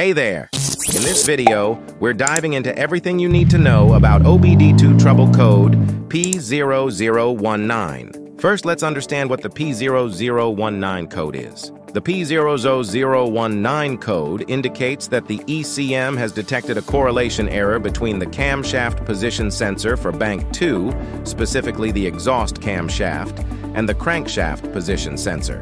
Hey there! In this video, we're diving into everything you need to know about OBD2 trouble code P0019. First, let's understand what the P0019 code is. The P0019 code indicates that the ECM has detected a correlation error between the camshaft position sensor for bank 2, specifically the exhaust camshaft, and the crankshaft position sensor.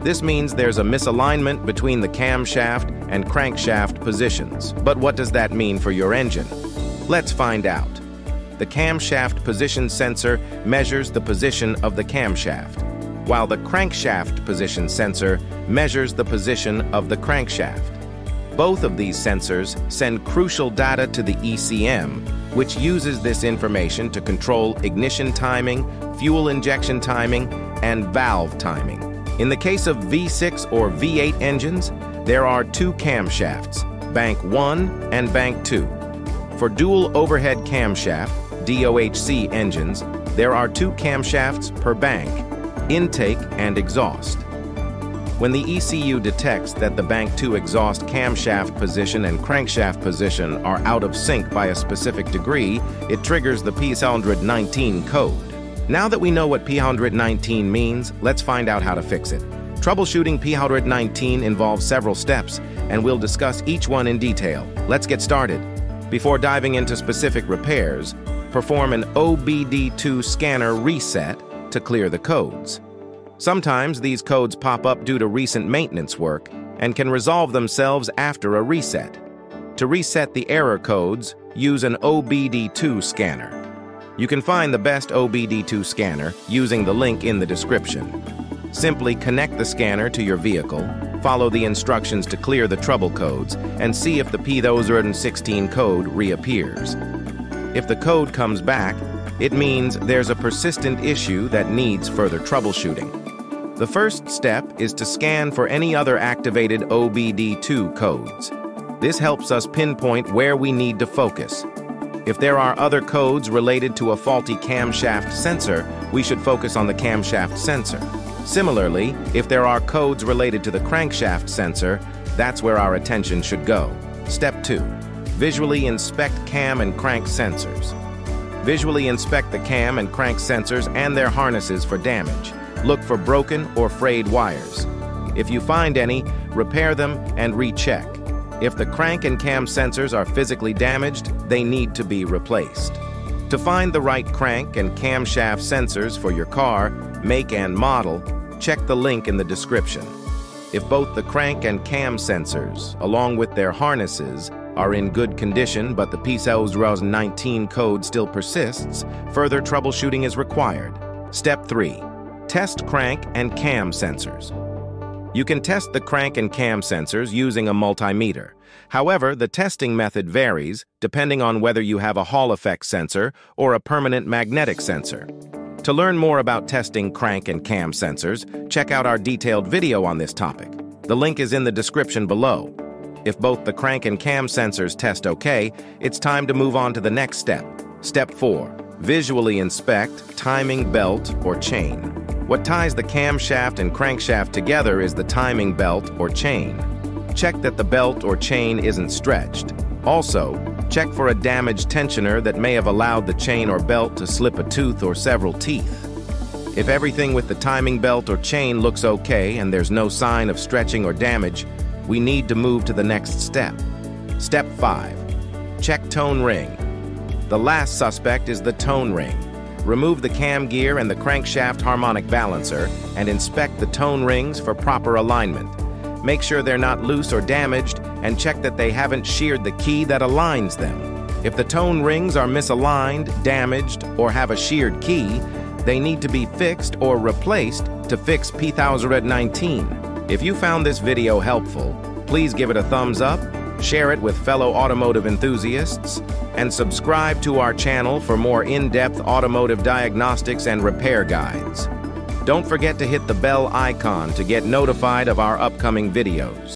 This means there's a misalignment between the camshaft and crankshaft positions. But what does that mean for your engine? Let's find out. The camshaft position sensor measures the position of the camshaft, while the crankshaft position sensor measures the position of the crankshaft. Both of these sensors send crucial data to the ECM, which uses this information to control ignition timing, fuel injection timing, and valve timing. In the case of V6 or V8 engines, there are two camshafts, bank 1 and bank 2. For dual overhead camshaft, DOHC engines, there are two camshafts per bank, intake and exhaust. When the ECU detects that the bank 2 exhaust camshaft position and crankshaft position are out of sync by a specific degree, it triggers the P0019 code. Now that we know what P0019 means, let's find out how to fix it. Troubleshooting P0019 involves several steps, and we'll discuss each one in detail. Let's get started. Before diving into specific repairs, perform an OBD2 scanner reset to clear the codes. Sometimes these codes pop up due to recent maintenance work and can resolve themselves after a reset. To reset the error codes, use an OBD2 scanner. You can find the best OBD2 scanner using the link in the description. Simply connect the scanner to your vehicle, follow the instructions to clear the trouble codes, and see if the P0019 code reappears. If the code comes back, it means there's a persistent issue that needs further troubleshooting. The first step is to scan for any other activated OBD2 codes. This helps us pinpoint where we need to focus, if there are other codes related to a faulty camshaft sensor, we should focus on the camshaft sensor. Similarly, if there are codes related to the crankshaft sensor, that's where our attention should go. Step 2. Visually inspect cam and crank sensors. Visually inspect the cam and crank sensors and their harnesses for damage. Look for broken or frayed wires. If you find any, repair them and recheck. If the crank and cam sensors are physically damaged, they need to be replaced. To find the right crank and camshaft sensors for your car, make and model, check the link in the description. If both the crank and cam sensors, along with their harnesses, are in good condition but the P0019 code still persists, further troubleshooting is required. Step 3. Test crank and cam sensors. You can test the crank and cam sensors using a multimeter. However, the testing method varies depending on whether you have a Hall effect sensor or a permanent magnetic sensor. To learn more about testing crank and cam sensors, check out our detailed video on this topic. The link is in the description below. If both the crank and cam sensors test okay, it's time to move on to the next step. Step 4. Visually inspect timing belt or chain. What ties the camshaft and crankshaft together is the timing belt or chain. Check that the belt or chain isn't stretched. Also, check for a damaged tensioner that may have allowed the chain or belt to slip a tooth or several teeth. If everything with the timing belt or chain looks okay and there's no sign of stretching or damage, we need to move to the next step. Step 5. Check tone ring. The last suspect is the tone ring. Remove the cam gear and the crankshaft harmonic balancer and inspect the tone rings for proper alignment. Make sure they're not loose or damaged and check that they haven't sheared the key that aligns them. If the tone rings are misaligned, damaged, or have a sheared key, they need to be fixed or replaced to fix P0019. If you found this video helpful, please give it a thumbs up share it with fellow automotive enthusiasts, and subscribe to our channel for more in-depth automotive diagnostics and repair guides. Don't forget to hit the bell icon to get notified of our upcoming videos.